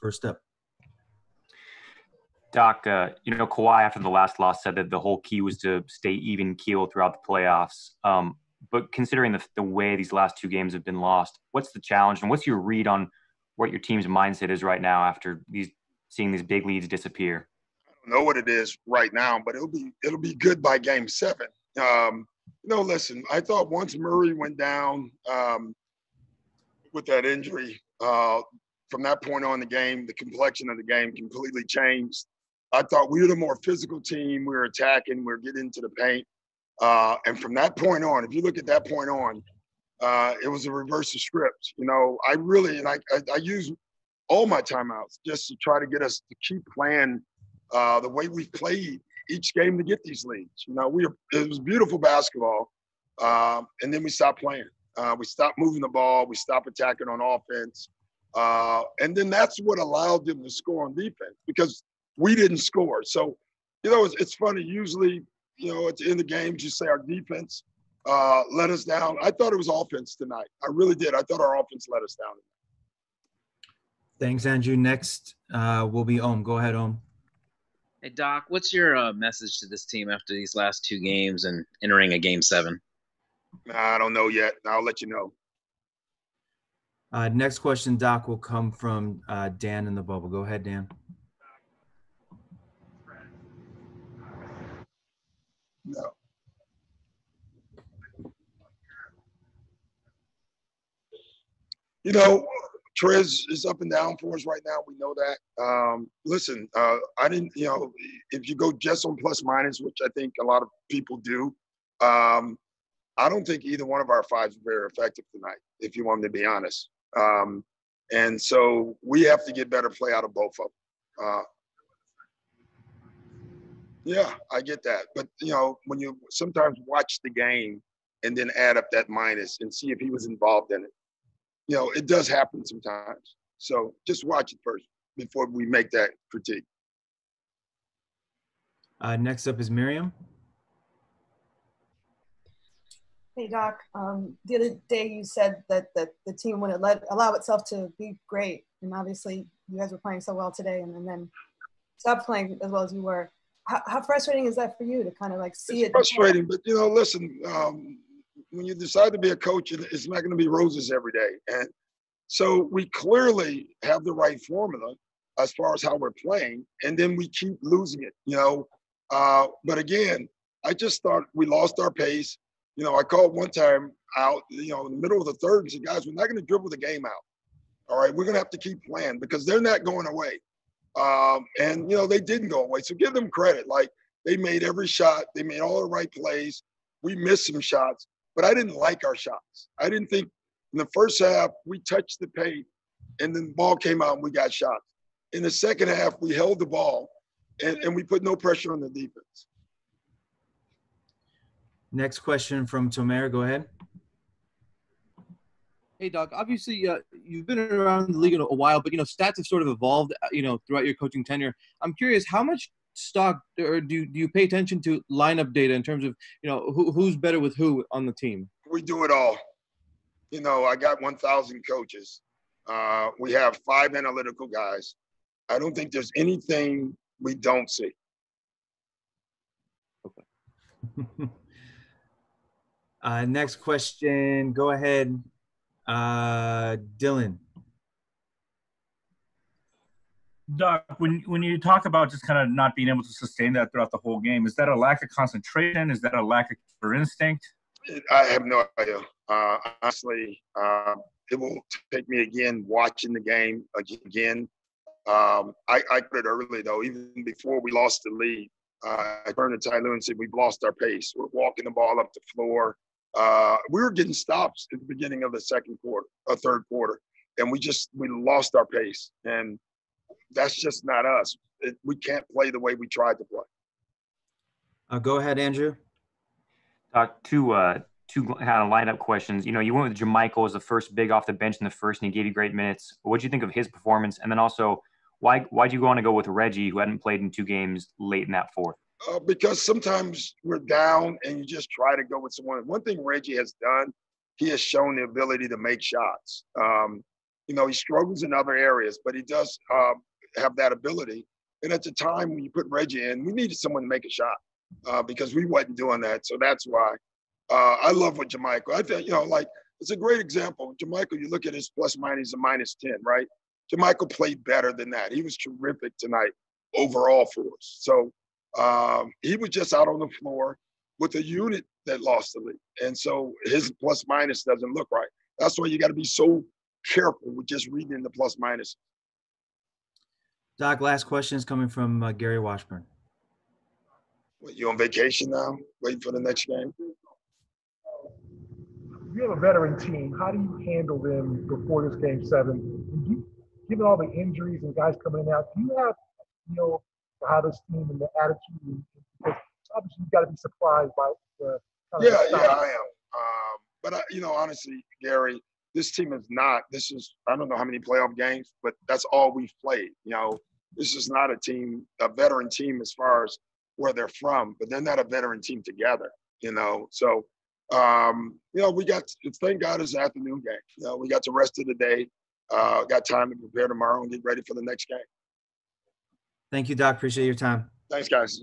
first step. Doc, uh, you know, Kawhi after the last loss said that the whole key was to stay even keel throughout the playoffs. Um, but considering the, the way these last two games have been lost, what's the challenge and what's your read on what your team's mindset is right now after these seeing these big leads disappear? I don't know what it is right now, but it'll be it'll be good by game seven. Um, no, listen, I thought once Murray went down um, with that injury, uh, from that point on, the game, the complexion of the game completely changed. I thought we were the more physical team. We were attacking. We were getting into the paint. Uh, and from that point on, if you look at that point on, uh, it was a reverse of script. You know, I really and I, I, I use all my timeouts just to try to get us to keep playing uh, the way we've played each game to get these leads. You know, we were, it was beautiful basketball, um, and then we stopped playing. Uh, we stopped moving the ball. We stopped attacking on offense, uh, and then that's what allowed them to score on defense because we didn't score. So, you know, it's, it's funny. Usually, you know, at the end of games, you say our defense uh, let us down. I thought it was offense tonight. I really did. I thought our offense let us down. Thanks, Andrew. Next uh, will be Ohm. Go ahead, Ohm. Hey, Doc, what's your uh, message to this team after these last two games and entering a game seven? I don't know yet. I'll let you know. Uh, next question, Doc, will come from uh, Dan in the bubble. Go ahead, Dan. No. You know, Trez is up and down for us right now. We know that. Um, listen, uh, I didn't, you know, if you go just on plus minus, which I think a lot of people do, um, I don't think either one of our fives were very effective tonight, if you want me to be honest. Um, and so we have to get better play out of both of them. Uh, yeah, I get that. But, you know, when you sometimes watch the game and then add up that minus and see if he was involved in it, you know, it does happen sometimes. So just watch it first before we make that critique. Uh, next up is Miriam. Hey Doc, um, the other day you said that, that the team wouldn't let allow itself to be great, and obviously you guys were playing so well today, and, and then stop playing as well as you were. How, how, frustrating is that for you to kind of like see it's it? Frustrating, but you know, listen, um, when you decide to be a coach, it's not going to be roses every day, and so we clearly have the right formula as far as how we're playing, and then we keep losing it, you know. Uh, but again, I just thought we lost our pace you know, I called one time out, you know, in the middle of the third and said, guys, we're not going to dribble the game out. All right, we're going to have to keep playing because they're not going away. Um, and, you know, they didn't go away. So give them credit. Like they made every shot, they made all the right plays. We missed some shots, but I didn't like our shots. I didn't think in the first half we touched the paint and then the ball came out and we got shots. In the second half, we held the ball and, and we put no pressure on the defense. Next question from Tomer. Go ahead. Hey, Doc. Obviously, uh, you've been around the league a while, but you know stats have sort of evolved. Uh, you know, throughout your coaching tenure. I'm curious, how much stock or do do you pay attention to lineup data in terms of you know who, who's better with who on the team? We do it all. You know, I got 1,000 coaches. Uh, we have five analytical guys. I don't think there's anything we don't see. Okay. Uh, next question. Go ahead, uh, Dylan. Doc, when when you talk about just kind of not being able to sustain that throughout the whole game, is that a lack of concentration? Is that a lack of instinct? I have no idea. Uh, honestly, uh, it will take me again watching the game again. Um, I, I put it early though, even before we lost the lead. Uh, I turned to Ty Lue and said, "We've lost our pace. We're walking the ball up the floor. Uh, we were getting stops at the beginning of the second quarter, a third quarter, and we just we lost our pace, and that's just not us. It, we can't play the way we tried to play. Uh, go ahead, Andrew. Uh, two uh, two kind of lineup questions. You know, you went with JaMychal as the first big off the bench in the first, and he gave you great minutes. What do you think of his performance? And then also, why why'd you want to go with Reggie, who hadn't played in two games late in that fourth? Uh, because sometimes we're down and you just try to go with someone. One thing Reggie has done, he has shown the ability to make shots. Um, You know, he struggles in other areas, but he does um, have that ability. And at the time when you put Reggie in, we needed someone to make a shot uh, because we wasn't doing that. So that's why uh, I love what JaMychal. I think you know, like it's a great example. JaMychal, you look at his plus minus a minus ten, right? JaMychal played better than that. He was terrific tonight overall for us. So um, he was just out on the floor with a unit that lost the league, and so his plus minus doesn't look right. That's why you got to be so careful with just reading the plus minus. Doc, last question is coming from uh, Gary Washburn. What, you on vacation now? Waiting for the next game? You have a veteran team. How do you handle them before this game seven? And you, given all the injuries and guys coming in and out, do you have you know how this team and the attitude? Because obviously you've got to be surprised by the. Kind of Yeah, the yeah. I am. Um, but I, you know, honestly, Gary, this team is not. This is I don't know how many playoff games, but that's all we've played. You know, this is not a team, a veteran team as far as where they're from, but they're not a veteran team together. You know, so um, you know, we got. Thank God it's afternoon game. You know, we got the rest of the day. Uh, got time to prepare tomorrow and get ready for the next game. Thank you, Doc. Appreciate your time. Thanks, guys.